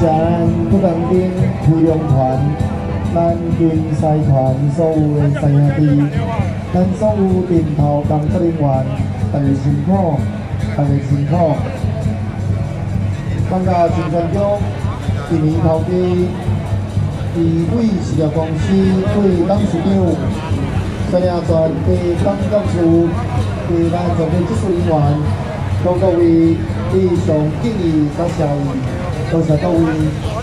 咱不能顶推龙团、咱军赛团所有的三兄弟，咱所有顶头工作人员，大家辛苦，大家辛苦。感谢陈山长今年头期，以为事业公司对董事长，三领全体党干事，对咱全体技术人员，各位非常敬意感谢。多谢各位。